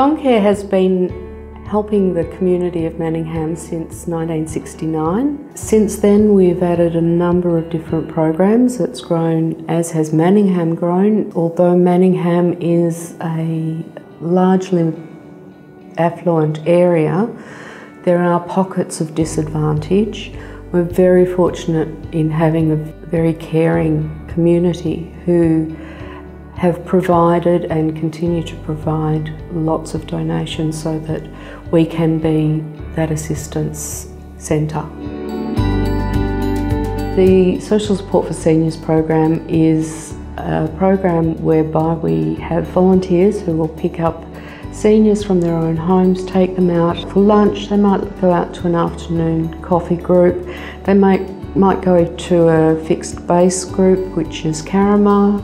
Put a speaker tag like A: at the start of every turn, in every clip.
A: Doncare has been helping the community of Manningham since 1969. Since then we've added a number of different programs. It's grown as has Manningham grown, although Manningham is a largely affluent area, there are pockets of disadvantage. We're very fortunate in having a very caring community who have provided and continue to provide lots of donations so that we can be that assistance centre. The Social Support for Seniors program is a program whereby we have volunteers who will pick up seniors from their own homes, take them out for lunch, they might go out to an afternoon coffee group, they might, might go to a fixed base group which is Carramar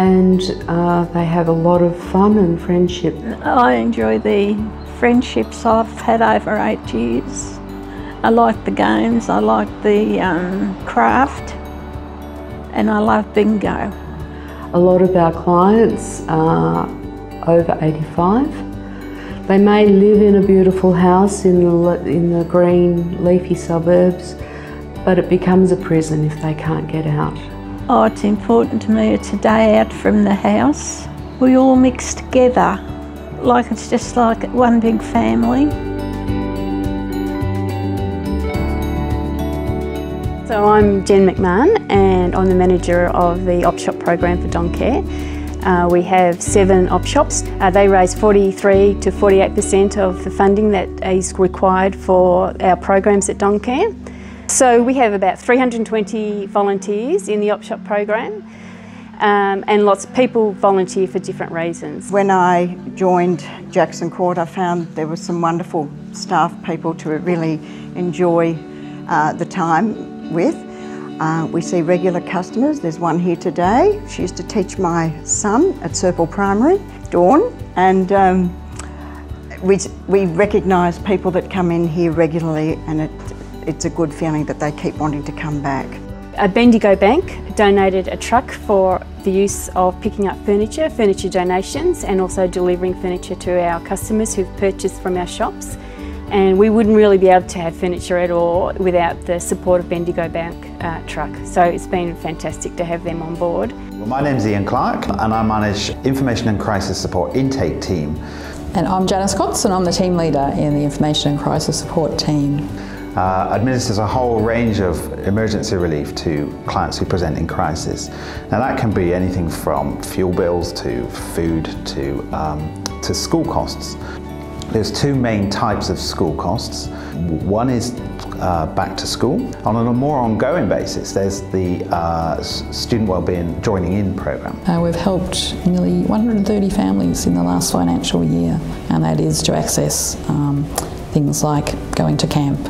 A: and uh, they have a lot of fun and friendship.
B: I enjoy the friendships I've had over eight years. I like the games, I like the um, craft and I love bingo.
A: A lot of our clients are over 85 they may live in a beautiful house in the, in the green leafy suburbs, but it becomes a prison if they can't get out.
B: Oh, it's important to me. It's a day out from the house. We all mix together, like it's just like one big family.
C: So I'm Jen McMahon and I'm the manager of the op shop program for Doncare. Uh, we have seven op shops. Uh, they raise 43 to 48% of the funding that is required for our programs at Doncare. So we have about 320 volunteers in the op shop program. Um, and lots of people volunteer for different reasons.
D: When I joined Jackson Court, I found there were some wonderful staff people to really enjoy uh, the time with. Uh, we see regular customers. There's one here today. She used to teach my son at Serpell Primary, Dawn, and um, we, we recognise people that come in here regularly and it, it's a good feeling that they keep wanting to come back.
C: A Bendigo Bank donated a truck for the use of picking up furniture, furniture donations and also delivering furniture to our customers who've purchased from our shops and we wouldn't really be able to have furniture at all without the support of Bendigo Bank uh, truck. So it's been fantastic to have them on board.
E: Well, my name's Ian Clarke and I manage Information and Crisis Support Intake team.
F: And I'm Janice Scotts and I'm the team leader in the Information and Crisis Support team.
E: Uh, administers a whole range of emergency relief to clients who present in crisis. Now that can be anything from fuel bills to food to, um, to school costs. There's two main types of school costs. One is uh, back to school. On a more ongoing basis, there's the uh, Student Wellbeing Joining In program.
F: Uh, we've helped nearly 130 families in the last financial year, and that is to access um, things like going to camp,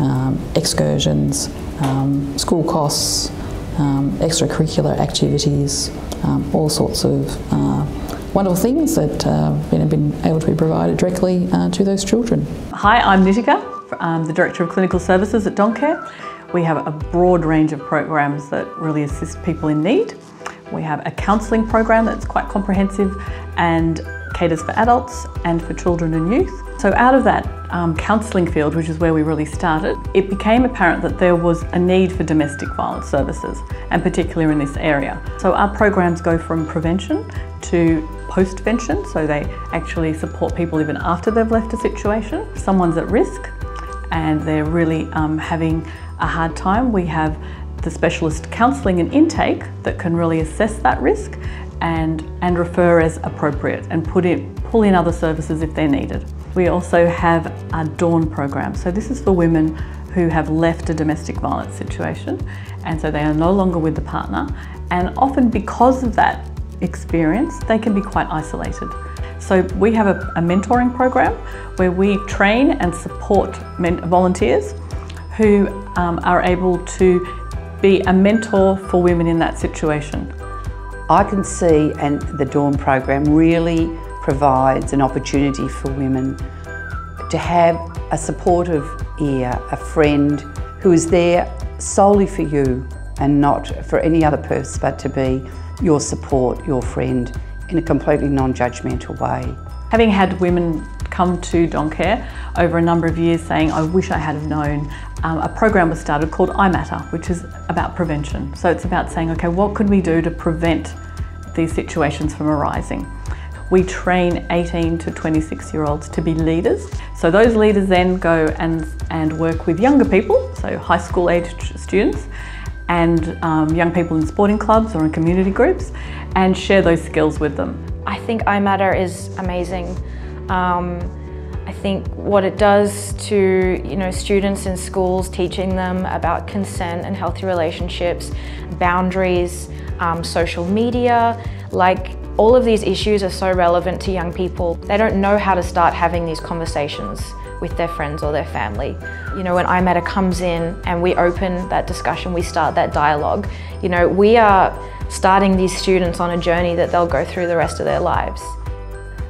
F: um, excursions, um, school costs, um, extracurricular activities, um, all sorts of uh, wonderful things that uh, have been able to be provided directly uh, to those children.
G: Hi, I'm Nitika, I'm the Director of Clinical Services at Doncare. We have a broad range of programs that really assist people in need. We have a counselling program that's quite comprehensive and caters for adults and for children and youth. So out of that um, counselling field, which is where we really started, it became apparent that there was a need for domestic violence services, and particularly in this area. So our programs go from prevention to postvention, so they actually support people even after they've left a situation. Someone's at risk and they're really um, having a hard time, we have the specialist counselling and intake that can really assess that risk and, and refer as appropriate and put in, pull in other services if they're needed. We also have a Dawn program. So this is for women who have left a domestic violence situation and so they are no longer with the partner and often because of that experience they can be quite isolated. So we have a, a mentoring program where we train and support volunteers who um, are able to be a mentor for women in that situation.
H: I can see and the Dawn program really provides an opportunity for women to have a supportive ear, a friend who is there solely for you and not for any other purpose but to be your support, your friend in a completely non-judgmental way.
G: Having had women come to Doncare over a number of years saying, I wish I had have known, um, a program was started called iMatter, which is about prevention. So it's about saying, okay, what could we do to prevent these situations from arising? We train 18 to 26 year olds to be leaders. So those leaders then go and, and work with younger people, so high school age students, and um, young people in sporting clubs or in community groups, and share those skills with them.
I: I think iMatter is amazing. Um, I think what it does to you know students in schools, teaching them about consent and healthy relationships, boundaries, um, social media, like all of these issues are so relevant to young people. They don't know how to start having these conversations with their friends or their family. You know, when iMatter comes in and we open that discussion, we start that dialogue, you know, we are starting these students on a journey that they'll go through the rest of their lives.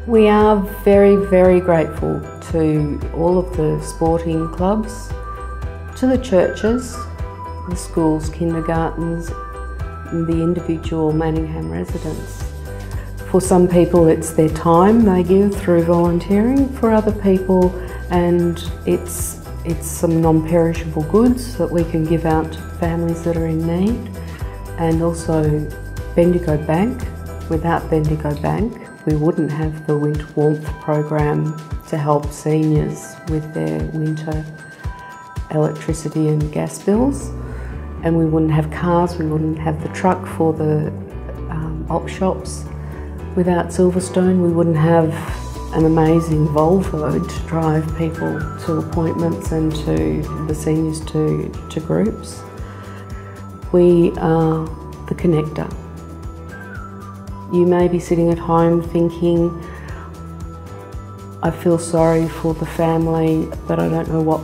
A: We are very, very grateful to all of the sporting clubs, to the churches, the schools, kindergartens, and the individual Manningham residents. For some people it's their time they give through volunteering, for other people and it's it's some non-perishable goods that we can give out to families that are in need and also Bendigo Bank. Without Bendigo Bank we wouldn't have the Winter Warmth program to help seniors with their winter electricity and gas bills and we wouldn't have cars, we wouldn't have the truck for the um, op shops. Without Silverstone we wouldn't have an amazing Volvo to drive people to appointments and to the seniors to, to groups. We are the connector. You may be sitting at home thinking, I feel sorry for the family, but I don't know what,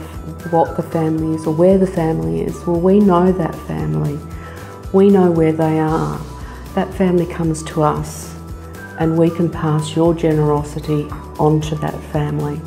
A: what the family is or where the family is. Well, we know that family. We know where they are. That family comes to us and we can pass your generosity onto that family.